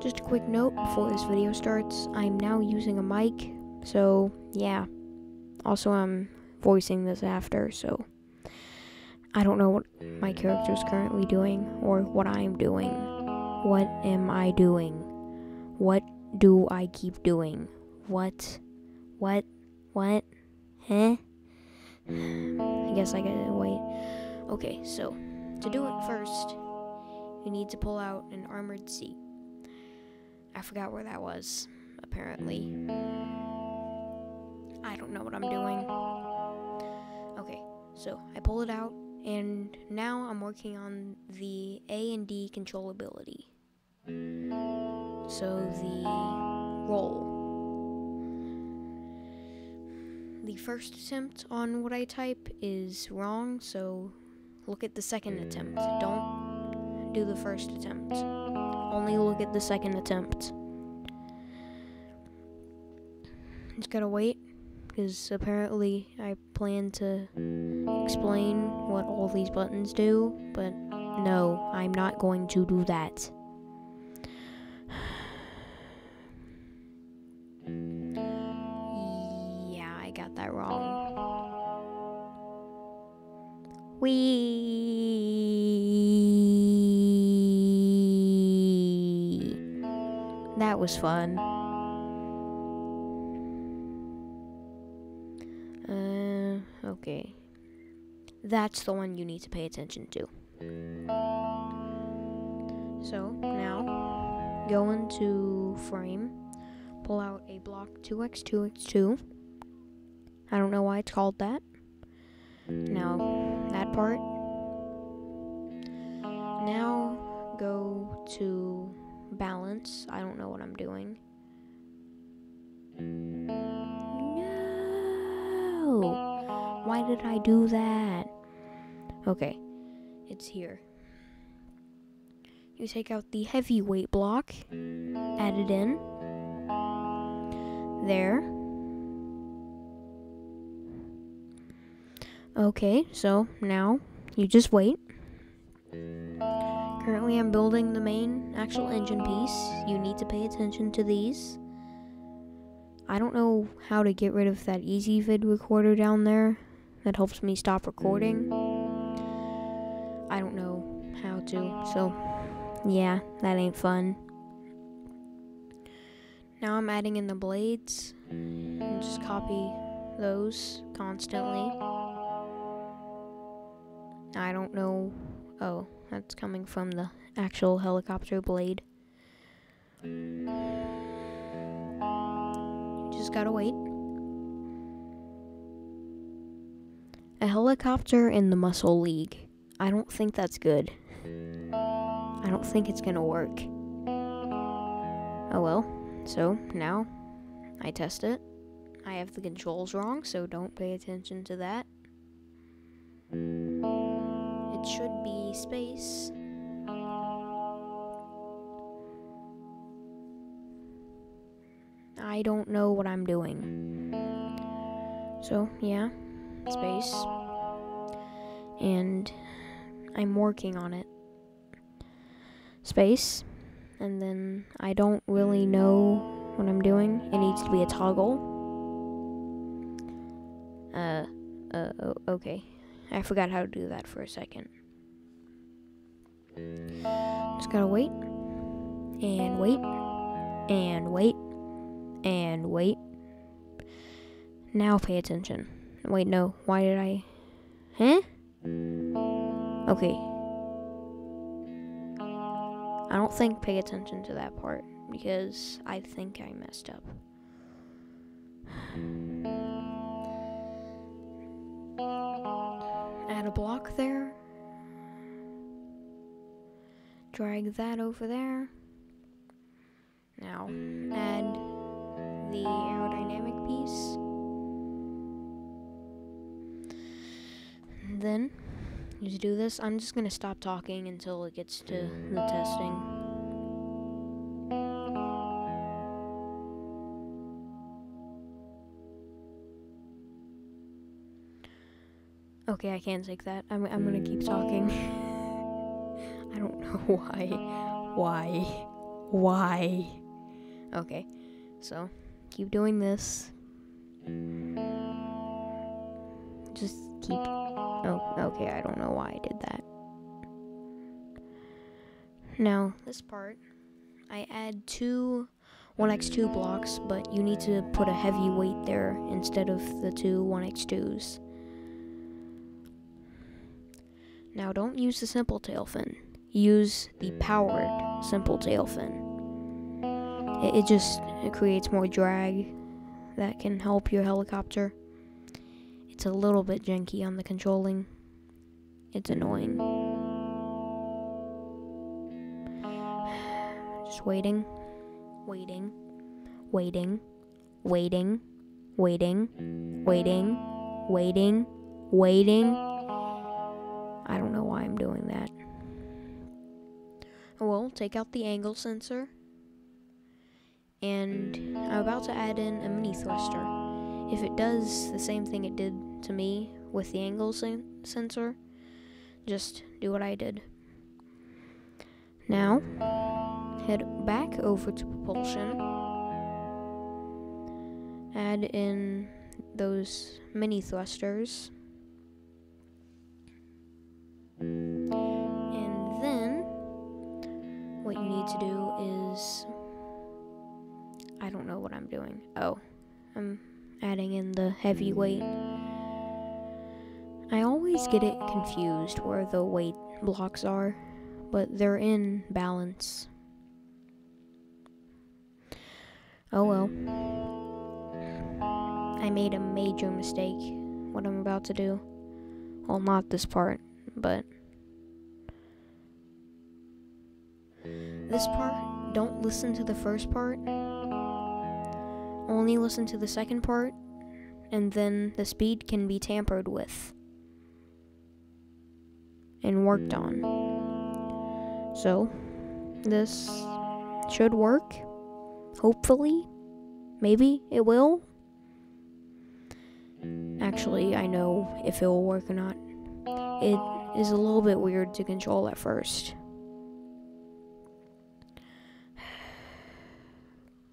Just a quick note before this video starts, I'm now using a mic, so yeah. Also, I'm voicing this after, so I don't know what my character is currently doing or what I'm doing. What am I doing? What do I keep doing? What? What? What? Huh? I guess I gotta wait. Okay, so to do it first, you need to pull out an armored seat. I forgot where that was, apparently. I don't know what I'm doing. Okay, so I pull it out, and now I'm working on the A and D controllability. So the roll. The first attempt on what I type is wrong, so look at the second attempt. Don't do the first attempt. Only look at the second attempt. Just gotta wait, because apparently I plan to explain what all these buttons do, but no, I'm not going to do that. Yeah, I got that wrong. Wee. That was fun. Uh, okay. That's the one you need to pay attention to. So, now, go into frame, pull out a block 2x2x2. I don't know why it's called that. Now, that part. Now, go to balance. I don't know what I'm doing. No! Why did I do that? Okay, it's here. You take out the heavyweight block, add it in. There. Okay, so now you just wait. Currently, I'm building the main actual engine piece. You need to pay attention to these. I don't know how to get rid of that easy vid recorder down there that helps me stop recording. I don't know how to, so yeah, that ain't fun. Now I'm adding in the blades and just copy those constantly. I don't know. Oh, that's coming from the actual helicopter blade. You just gotta wait. A helicopter in the Muscle League. I don't think that's good. I don't think it's gonna work. Oh well. So now I test it. I have the controls wrong, so don't pay attention to that. Space. I don't know what I'm doing. So, yeah, space. And I'm working on it. Space. And then I don't really know what I'm doing. It needs to be a toggle. Uh, uh, okay. I forgot how to do that for a second. Just gotta wait. And wait. And wait. And wait. Now pay attention. Wait, no. Why did I. Huh? Okay. I don't think pay attention to that part because I think I messed up. Add a block there. Drag that over there. Now, add the aerodynamic piece. Then, just do this. I'm just gonna stop talking until it gets to the testing. Okay, I can't take that. I'm, I'm gonna keep talking. I don't know why. Why? Why? Okay, so keep doing this. Just keep. Oh, okay, I don't know why I did that. Now, this part, I add two 1x2 blocks, but you need to put a heavy weight there instead of the two 1x2s. Now, don't use the simple tail fin. Use the powered simple tail fin. It, it just it creates more drag that can help your helicopter. It's a little bit janky on the controlling. It's annoying. Just waiting, waiting, waiting, waiting, waiting, waiting, waiting, waiting. I don't know why I'm doing that. Well, take out the angle sensor. And I'm about to add in a mini thruster. If it does the same thing it did to me with the angle sen- sensor, just do what I did. Now, head back over to propulsion. Add in those mini thrusters. What you need to do is. I don't know what I'm doing. Oh, I'm adding in the heavy weight. I always get it confused where the weight blocks are, but they're in balance. Oh well. I made a major mistake, what I'm about to do. Well, not this part, but. This part, don't listen to the first part. Only listen to the second part, and then the speed can be tampered with and worked on. So, this should work. Hopefully. Maybe it will. Actually, I know if it will work or not. It is a little bit weird to control at first.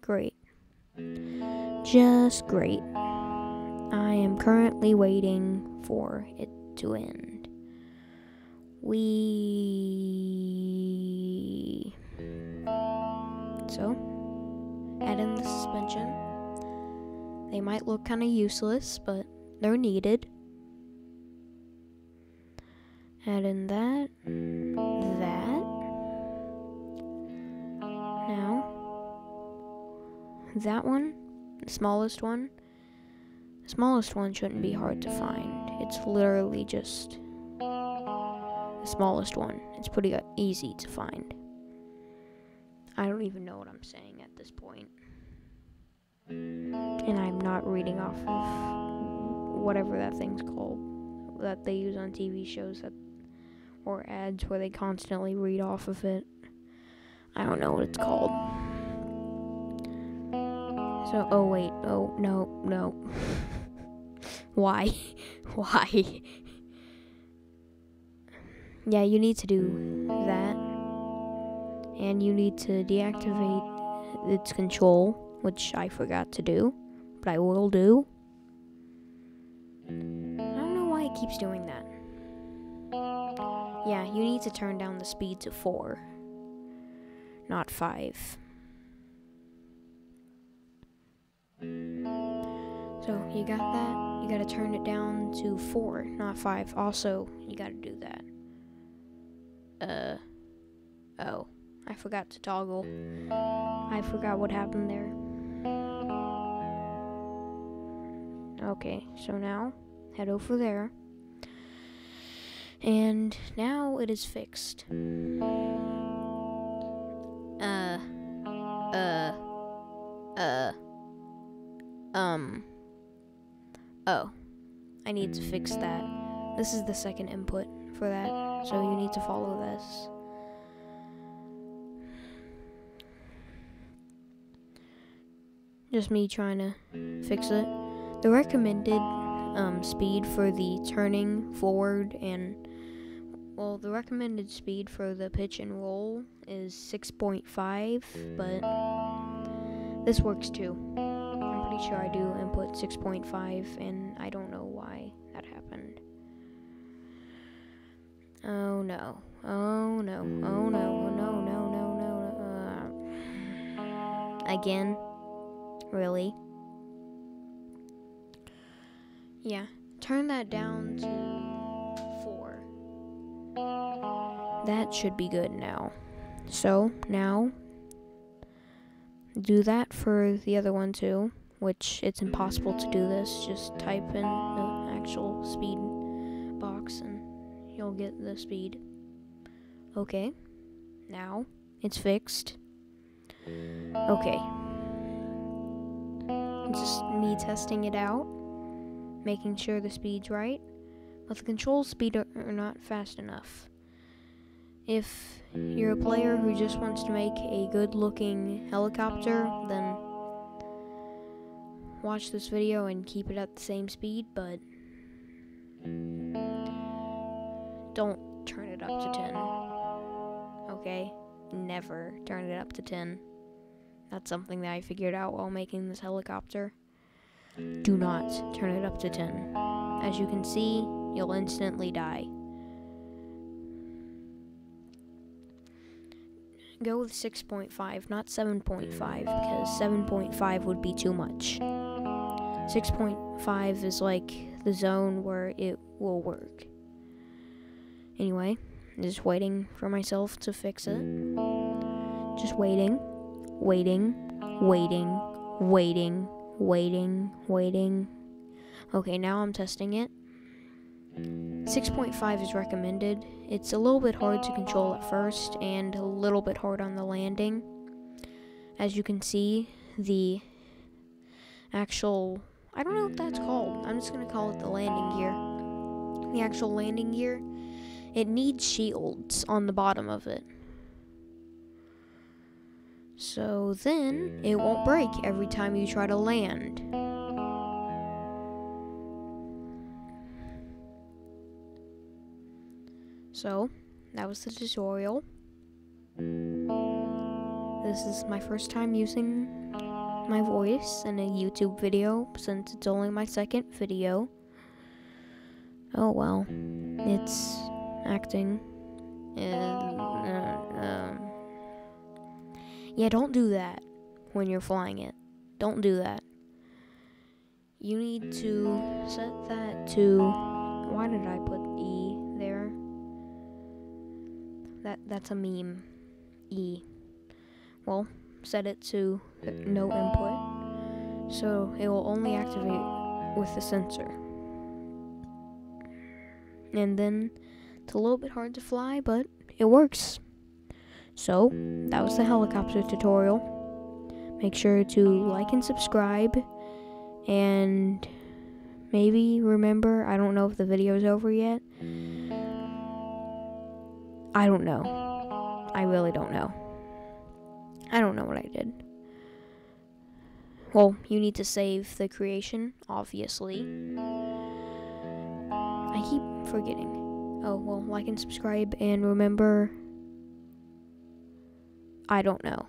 Great. Just great. I am currently waiting for it to end. We. So, add in the suspension. They might look kind of useless, but they're needed. Add in that, that one, the smallest one. The smallest one shouldn't be hard to find. It's literally just the smallest one. It's pretty uh, easy to find. I don't even know what I'm saying at this point. And I'm not reading off of whatever that thing's called that they use on TV shows that or ads where they constantly read off of it. I don't know what it's called. So, oh wait, oh no, no. Why? Why? yeah, you need to do that. And you need to deactivate its control, which I forgot to do, but I will do. I don't know why it keeps doing that. Yeah, you need to turn down the speed to 4, not 5. So, you got that? You gotta turn it down to 4, not 5. Also, you gotta do that. Uh, oh. I forgot to toggle. I forgot what happened there. Okay, so now head over there. And now it is fixed. Uh, uh, uh, um, oh, I need to fix that. This is the second input for that, so you need to follow this. Just me trying to fix it. The recommended um, speed for the turning forward and well, the recommended speed for the pitch and roll is 6.5, but this works too. Sure I do input 6.5, and I don't know why that happened. Oh no. Oh no. Oh no. No, no, no, no, no. Uh, again? Really? Yeah. Turn that down to 4. That should be good now. So, now, do that for the other one too, which it's impossible to do this. Just type in the actual speed box and you'll get the speed. Okay, now it's fixed. Okay. Just me testing it out, making sure the speed's right, but the control speed are, not fast enough. If you're a player who just wants to make a good looking helicopter, then watch this video and keep it at the same speed, but don't turn it up to 10. Okay? Never turn it up to 10. That's something that I figured out while making this helicopter. Do not turn it up to 10. As you can see, you'll instantly die. Go with 6.5, not 7.5, because 7.5 would be too much. 6.5 is like the zone where it will work. Anyway, just waiting for myself to fix it. Just waiting, waiting, waiting, waiting, waiting, waiting. Okay, now I'm testing it. 6.5 is recommended. It's a little bit hard to control at first and a little bit hard on the landing. As you can see, the actual I don't know what that's called. I'm just to call it the landing gear. The actual landing gear it needs shields on the bottom of it. So then it won't break every time you try to land. So, that was the tutorial. This is my first time using my voice in a YouTube video since it's only my second video. Oh well, it's acting. Uh, um, yeah, don't do that when you're flying it. Don't do that. You need to set that to. Why did I put E there? That that's a meme. E. Well, set it to no mm. input, so it will only activate with the sensor. And then it's a little bit hard to fly, but it works. So, that was the helicopter tutorial. Make sure to like and subscribe. And maybe remember, I don't know if the video is over yet. I don't know. I really don't know. I don't know what I did. Well, you need to save the creation, obviously. I keep forgetting. Oh, well, like and subscribe, and remember, I don't know.